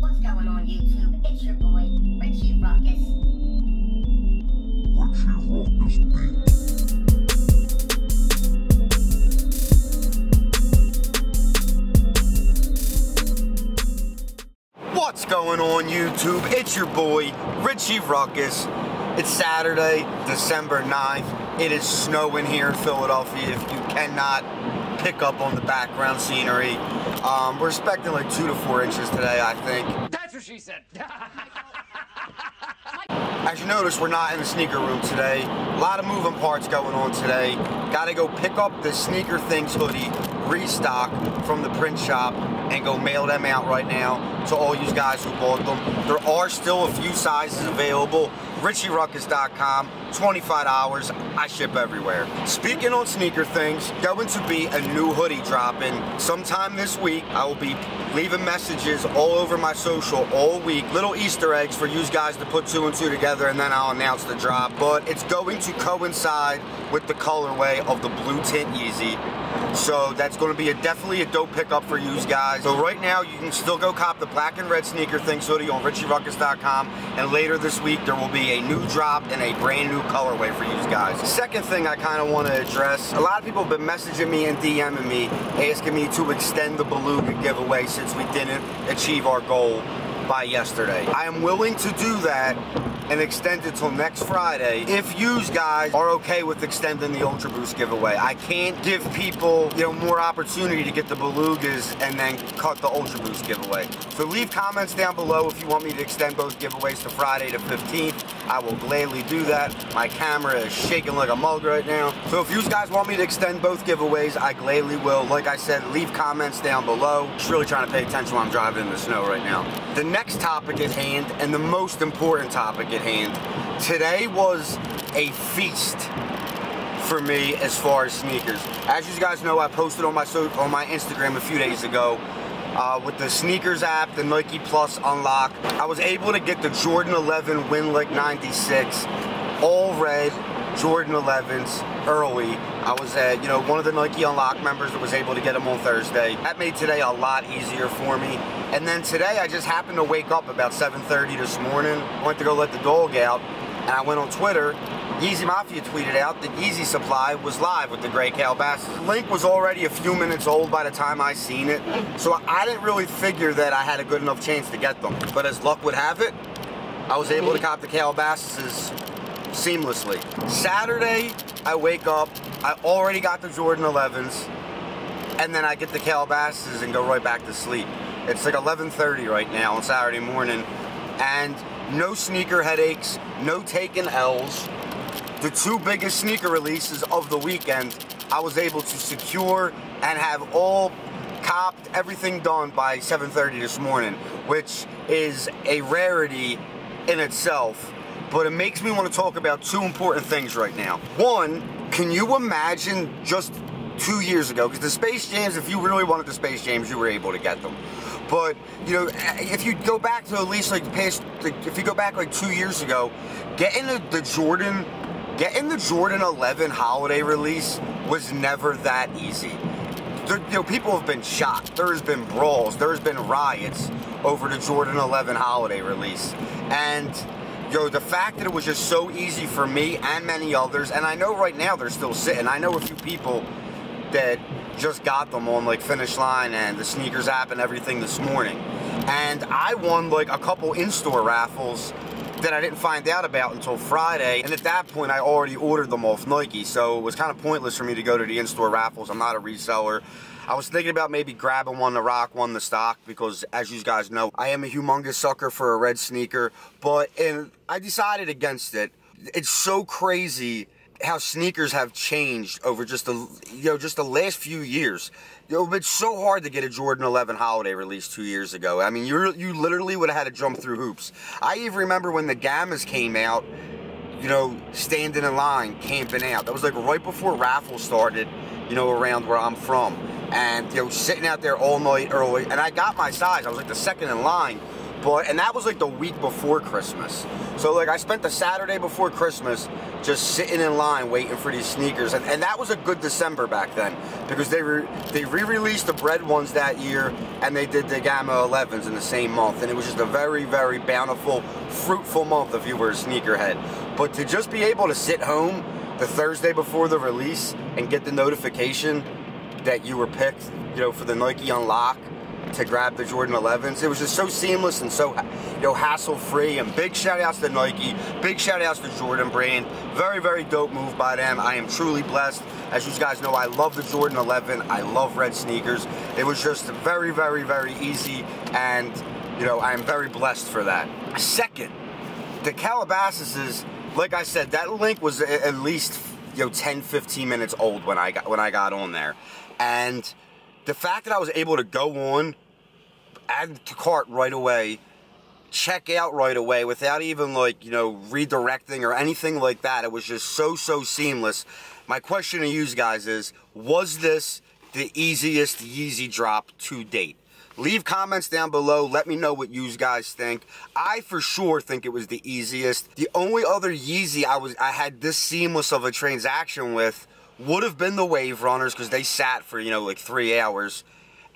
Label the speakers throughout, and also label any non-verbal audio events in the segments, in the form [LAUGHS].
Speaker 1: What's going on YouTube? It's your boy, Richie Rukkus.
Speaker 2: Richie Rukkus Beat.
Speaker 3: What's going on YouTube? It's your boy, Richie Rukkus. It's Saturday, December 9th. It is snowing here in Philadelphia if you cannot pick up on the background scenery. Um, we're expecting like two to four inches today, I think.
Speaker 4: That's what she said. [LAUGHS]
Speaker 3: As you notice, we're not in the sneaker room today. A lot of moving parts going on today. Gotta go pick up the Sneaker Things hoodie restock from the print shop and go mail them out right now to all you guys who bought them. There are still a few sizes available. RichieRukkus.com, $25. I ship everywhere. Speaking on sneaker things, going to be a new hoodie dropping sometime this week. I will be leaving messages all over my social all week. Little Easter eggs for you guys to put two and two together and then I'll announce the drop. But it's going to coincide with the colorway of the blue tint Yeezy. So that's going to be a, definitely a dope pickup for you guys. So right now you can still go cop the black and red sneaker things hoodie on RichieRukkus.com and later this week there will be a new drop and a brand new colorway for you guys. Second thing I kind of want to address, a lot of people have been messaging me and DMing me asking me to extend the Beluga giveaway since we didn't achieve our goal by yesterday. I am willing to do that and extend it till next Friday if you guys are okay with extending the Ultra Boost giveaway. I can't give people, you know, more opportunity to get the Belugas and then cut the Ultra Boost giveaway. So leave comments down below if you want me to extend both giveaways to Friday the 15th. I will gladly do that. My camera is shaking like a mug right now. So if you guys want me to extend both giveaways, I gladly will. Like I said, leave comments down below. Just really trying to pay attention while I'm driving in the snow right now. The next topic at hand, and the most important topic at hand, today was a feast for me as far as sneakers. As you guys know, I posted on my so on my Instagram a few days ago uh, with the sneakers app, the Nike Plus unlock. I was able to get the Jordan 11 Win Like 96, all red Jordan 11s early. I was at, you know, one of the Nike Unlock members that was able to get them on Thursday. That made today a lot easier for me. And then today I just happened to wake up about 7.30 this morning, went to go let the dog out, and I went on Twitter Yeezy Mafia tweeted out that Yeezy Supply was live with the Gray Calabasas. The link was already a few minutes old by the time I seen it, so I didn't really figure that I had a good enough chance to get them. But as luck would have it, I was able to cop the Calabasas seamlessly. Saturday, I wake up, I already got the Jordan 11s, and then I get the Calabasas and go right back to sleep. It's like 11.30 right now on Saturday morning, and no sneaker headaches, no taking L's. The two biggest sneaker releases of the weekend, I was able to secure and have all copped, everything done by 7.30 this morning, which is a rarity in itself but it makes me want to talk about two important things right now. One, can you imagine just two years ago, because the Space Jams, if you really wanted the Space Jams, you were able to get them. But, you know, if you go back to at least like the past, if you go back like two years ago, getting the, the Jordan, getting the Jordan 11 holiday release was never that easy. There, you know, people have been shot. There's been brawls. There's been riots over the Jordan 11 holiday release. And yo, the fact that it was just so easy for me and many others, and I know right now they're still sitting. I know a few people that just got them on like Finish Line and the sneakers app and everything this morning. And I won like a couple in-store raffles that I didn't find out about until Friday. And at that point, I already ordered them off Nike. So it was kind of pointless for me to go to the in-store raffles. I'm not a reseller. I was thinking about maybe grabbing one to rock, one to stock, because as you guys know, I am a humongous sucker for a red sneaker. But and I decided against it. It's so crazy how sneakers have changed over just the you know just the last few years. You know, it's so hard to get a Jordan 11 holiday release two years ago. I mean, you you literally would have had to jump through hoops. I even remember when the Gammas came out. You know, standing in line, camping out. That was like right before raffle started. You know, around where I'm from, and you know, sitting out there all night early. And I got my size. I was like the second in line. But and that was like the week before Christmas. So like I spent the Saturday before Christmas just sitting in line waiting for these sneakers, and, and that was a good December back then because they re, they re-released the bread ones that year, and they did the Gamma 11s in the same month, and it was just a very very bountiful, fruitful month if you were a sneakerhead. But to just be able to sit home the Thursday before the release and get the notification that you were picked, you know, for the Nike Unlock to grab the Jordan 11s. It was just so seamless and so you know hassle free. And big shout outs to Nike, big shout outs to Jordan Brand. Very very dope move by them. I am truly blessed. As you guys know, I love the Jordan 11. I love red sneakers. It was just very very very easy, and you know I am very blessed for that. Second, the Calabasas is like I said, that link was at least you know 10 15 minutes old when I got when I got on there. And the fact that I was able to go on, add to cart right away, check out right away without even like, you know, redirecting or anything like that. It was just so, so seamless. My question to you guys is, was this the easiest Yeezy drop to date? Leave comments down below. Let me know what you guys think. I for sure think it was the easiest. The only other Yeezy I was I had this seamless of a transaction with would have been the Wave Runners because they sat for, you know, like three hours.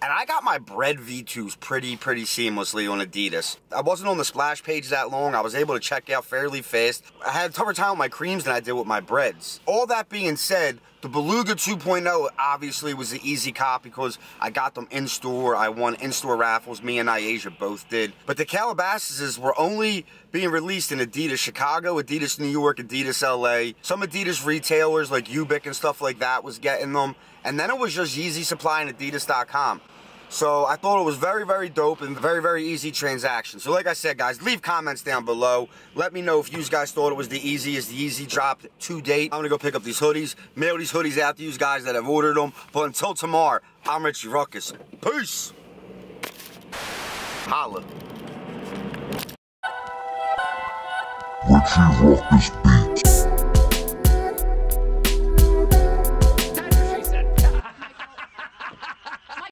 Speaker 3: And I got my bread V2s pretty, pretty seamlessly on Adidas. I wasn't on the splash page that long. I was able to check out fairly fast. I had a tougher time with my creams than I did with my breads. All that being said, the Beluga 2.0 obviously was the easy cop because I got them in store. I won in-store raffles. Me and Nyasia both did. But the Calabasas were only being released in Adidas Chicago, Adidas New York, Adidas LA. Some Adidas retailers like Ubiq and stuff like that was getting them. And then it was just Yeezy Supply and Adidas.com. So I thought it was very, very dope and very, very easy transaction. So like I said, guys, leave comments down below. Let me know if you guys thought it was the easiest, the easy drop to date. I'm gonna go pick up these hoodies, mail these hoodies out to you guys that have ordered them. But until tomorrow, I'm Richie Rukkus. Peace. Holla.
Speaker 2: Richie Rukkus